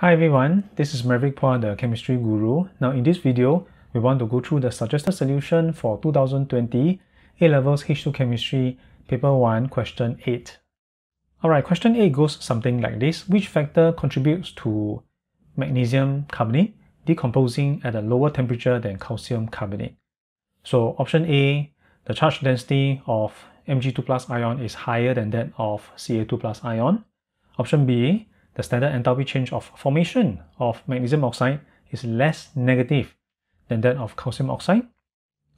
Hi everyone, this is Maverick Puah, the Chemistry Guru. Now in this video, we want to go through the suggested solution for 2020 A-Levels H2 Chemistry Paper 1, Question 8. Alright, question 8 goes something like this. Which factor contributes to magnesium carbonate decomposing at a lower temperature than calcium carbonate? So option A, the charge density of Mg2 plus ion is higher than that of Ca2 plus ion. Option B, the standard enthalpy change of formation of magnesium oxide is less negative than that of calcium oxide.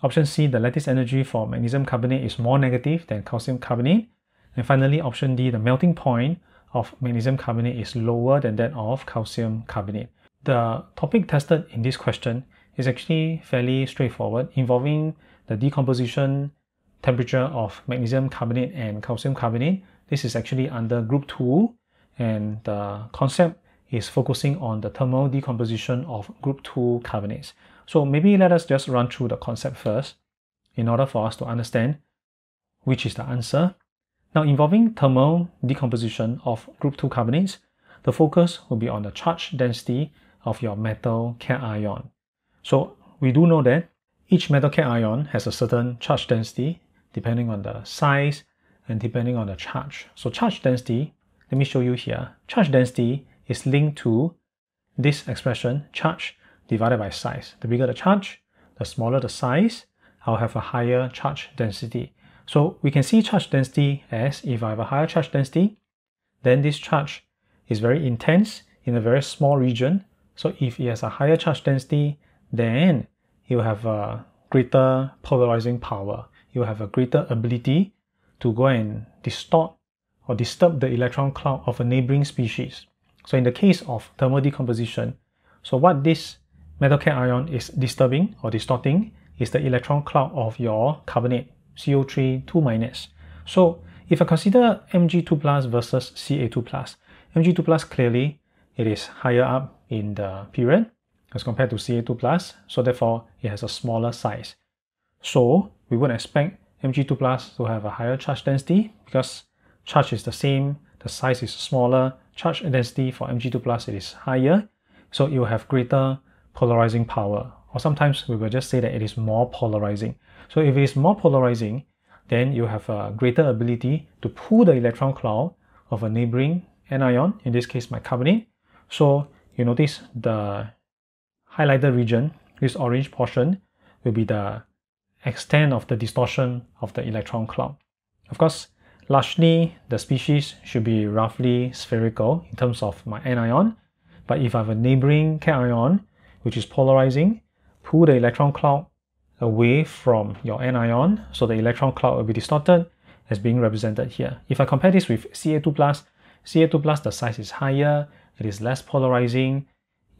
Option C, the lattice energy for magnesium carbonate is more negative than calcium carbonate. And finally, option D, the melting point of magnesium carbonate is lower than that of calcium carbonate. The topic tested in this question is actually fairly straightforward, involving the decomposition temperature of magnesium carbonate and calcium carbonate. This is actually under group 2 and the concept is focusing on the thermal decomposition of group 2 carbonates. So maybe let us just run through the concept first in order for us to understand which is the answer. Now involving thermal decomposition of group 2 carbonates, the focus will be on the charge density of your metal cation. So we do know that each metal cation has a certain charge density depending on the size and depending on the charge. So charge density let me show you here. Charge density is linked to this expression, charge divided by size. The bigger the charge, the smaller the size, I'll have a higher charge density. So we can see charge density as if I have a higher charge density, then this charge is very intense in a very small region. So if it has a higher charge density, then it will have a greater polarizing power. You will have a greater ability to go and distort or disturb the electron cloud of a neighboring species. So in the case of thermal decomposition, so what this metal cation is disturbing or distorting is the electron cloud of your carbonate, CO3 2 minus. So if I consider Mg2 plus versus Ca2 plus, Mg2 plus clearly it is higher up in the period as compared to Ca2 plus, so therefore it has a smaller size. So we would expect Mg2 plus to have a higher charge density because charge is the same, the size is smaller, charge density for Mg2 plus it is higher, so will have greater polarizing power. Or sometimes we will just say that it is more polarizing. So if it is more polarizing, then you have a greater ability to pull the electron cloud of a neighboring anion, in this case my carbonate. So you notice the highlighted region, this orange portion, will be the extent of the distortion of the electron cloud. Of course, Largely, the species should be roughly spherical in terms of my anion, but if I have a neighboring cation, which is polarizing, pull the electron cloud away from your anion, so the electron cloud will be distorted as being represented here. If I compare this with Ca2+, Ca2+, the size is higher, it is less polarizing,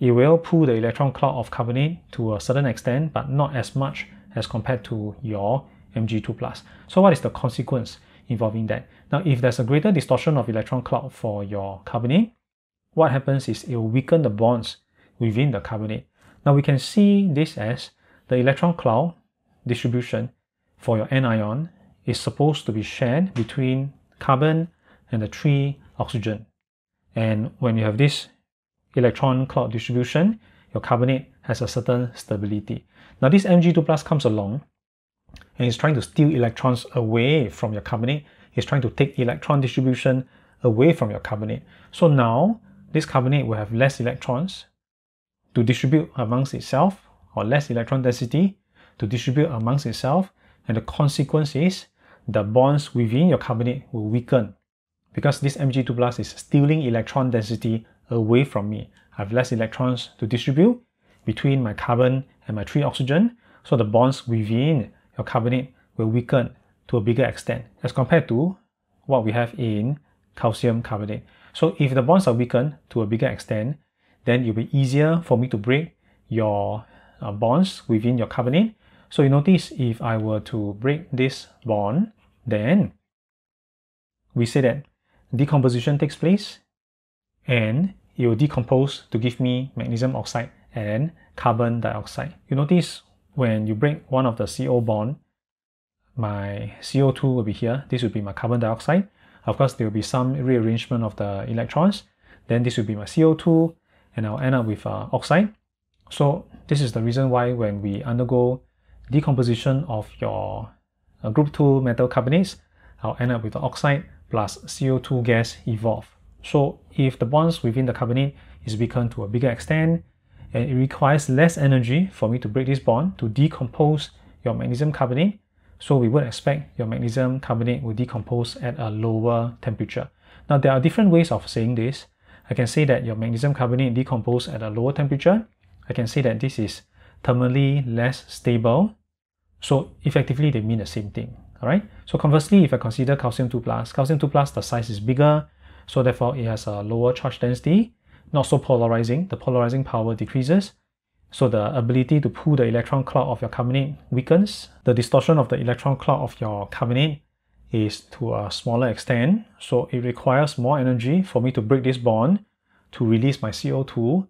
it will pull the electron cloud of carbonate to a certain extent, but not as much as compared to your Mg2+. So what is the consequence? Involving that. Now, if there's a greater distortion of electron cloud for your carbonate, what happens is it will weaken the bonds within the carbonate. Now, we can see this as the electron cloud distribution for your anion is supposed to be shared between carbon and the three oxygen. And when you have this electron cloud distribution, your carbonate has a certain stability. Now this Mg2 plus comes along and it's trying to steal electrons away from your carbonate. It's trying to take electron distribution away from your carbonate. So now this carbonate will have less electrons to distribute amongst itself or less electron density to distribute amongst itself and the consequence is the bonds within your carbonate will weaken because this Mg2 plus is stealing electron density away from me. I have less electrons to distribute between my carbon and my three oxygen so the bonds within your carbonate will weaken to a bigger extent as compared to what we have in calcium carbonate. So if the bonds are weakened to a bigger extent, then it will be easier for me to break your uh, bonds within your carbonate. So you notice if I were to break this bond, then we say that decomposition takes place and it will decompose to give me magnesium oxide and carbon dioxide. You notice when you break one of the CO bond, my CO2 will be here. This will be my carbon dioxide. Of course, there will be some rearrangement of the electrons. Then this will be my CO2, and I'll end up with uh, oxide. So this is the reason why when we undergo decomposition of your uh, group 2 metal carbonates, I'll end up with the oxide plus CO2 gas evolve. So if the bonds within the carbonate is weakened to a bigger extent, and it requires less energy for me to break this bond to decompose your magnesium carbonate, so we would expect your magnesium carbonate will decompose at a lower temperature. Now there are different ways of saying this. I can say that your magnesium carbonate decomposes at a lower temperature. I can say that this is thermally less stable. So effectively they mean the same thing. Alright. So conversely, if I consider calcium 2 plus, calcium 2 plus the size is bigger, so therefore it has a lower charge density, not so polarizing. The polarizing power decreases. So the ability to pull the electron cloud of your carbonate weakens. The distortion of the electron cloud of your carbonate is to a smaller extent. So it requires more energy for me to break this bond to release my CO2.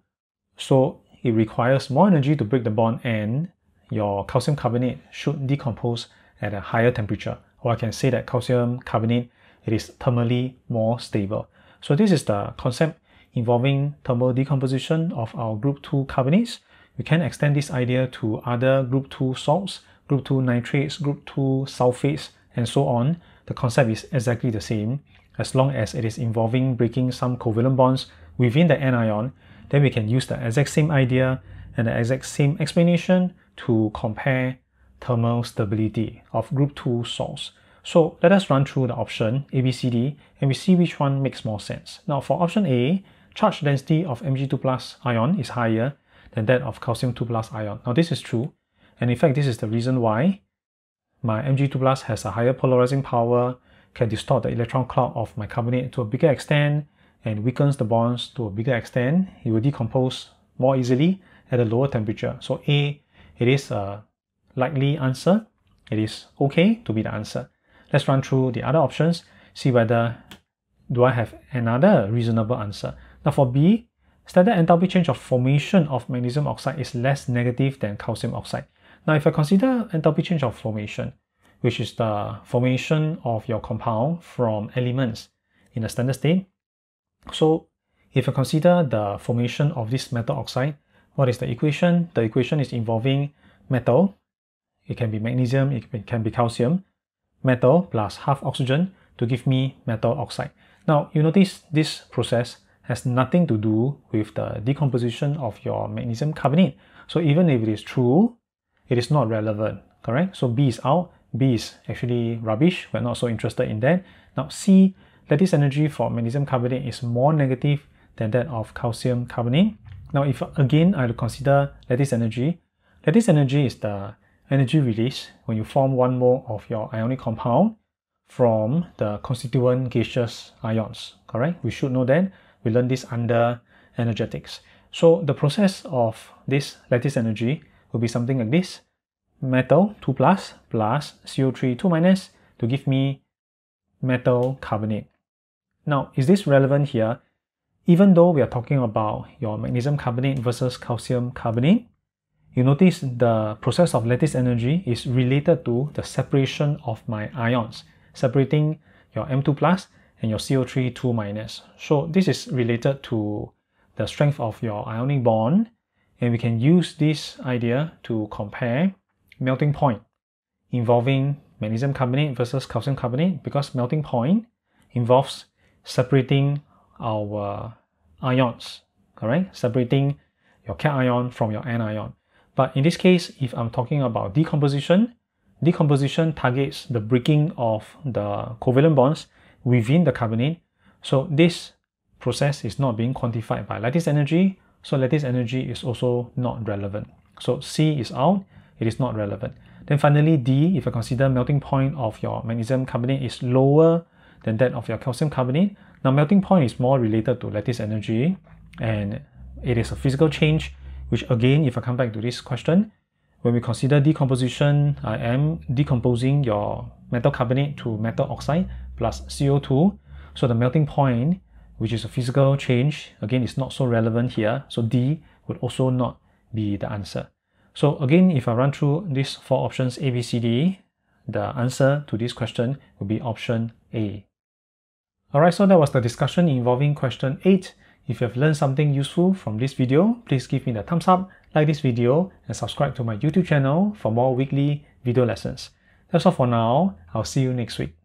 So it requires more energy to break the bond and your calcium carbonate should decompose at a higher temperature. Or I can say that calcium carbonate it is thermally more stable. So this is the concept involving thermal decomposition of our group 2 carbonates we can extend this idea to other group 2 salts, group 2 nitrates, group 2 sulfates, and so on. The concept is exactly the same. As long as it is involving breaking some covalent bonds within the anion, then we can use the exact same idea and the exact same explanation to compare thermal stability of group 2 salts. So let us run through the option ABCD and we see which one makes more sense. Now for option A, charge density of Mg2 plus ion is higher than that of calcium 2 plus ion. Now this is true, and in fact this is the reason why my Mg2 plus has a higher polarizing power, can distort the electron cloud of my carbonate to a bigger extent, and weakens the bonds to a bigger extent. It will decompose more easily at a lower temperature. So A, it is a likely answer. It is okay to be the answer. Let's run through the other options, see whether do I have another reasonable answer. Now for B, standard enthalpy change of formation of magnesium oxide is less negative than calcium oxide. Now, if I consider enthalpy change of formation, which is the formation of your compound from elements in a standard state, so if I consider the formation of this metal oxide, what is the equation? The equation is involving metal, it can be magnesium, it can be calcium, metal plus half oxygen to give me metal oxide. Now, you notice this process has nothing to do with the decomposition of your magnesium carbonate. So even if it is true, it is not relevant, correct? So B is out, B is actually rubbish, we're not so interested in that. Now C, lattice energy for magnesium carbonate is more negative than that of calcium carbonate. Now if again I consider lattice energy, lattice energy is the energy release when you form one mole of your ionic compound from the constituent gaseous ions, correct? We should know that we learned this under energetics. So the process of this lattice energy will be something like this. Metal 2 plus plus CO3 2 minus to give me metal carbonate. Now, is this relevant here? Even though we are talking about your magnesium carbonate versus calcium carbonate, you notice the process of lattice energy is related to the separation of my ions, separating your M2 plus and your CO3 2 minus. So this is related to the strength of your ionic bond and we can use this idea to compare melting point involving magnesium carbonate versus calcium carbonate because melting point involves separating our ions, correct? Separating your cation from your anion. But in this case, if I'm talking about decomposition, decomposition targets the breaking of the covalent bonds within the carbonate. So this process is not being quantified by lattice energy, so lattice energy is also not relevant. So C is out, it is not relevant. Then finally D, if I consider melting point of your magnesium carbonate is lower than that of your calcium carbonate. Now melting point is more related to lattice energy and it is a physical change which again if I come back to this question when we consider decomposition I am decomposing your metal carbonate to metal oxide plus CO2. So the melting point, which is a physical change, again, is not so relevant here. So D would also not be the answer. So again, if I run through these four options A, B, C, D, the answer to this question would be option A. Alright, so that was the discussion involving question 8 If you have learned something useful from this video, please give me the thumbs up, like this video, and subscribe to my YouTube channel for more weekly video lessons. That's all for now. I'll see you next week.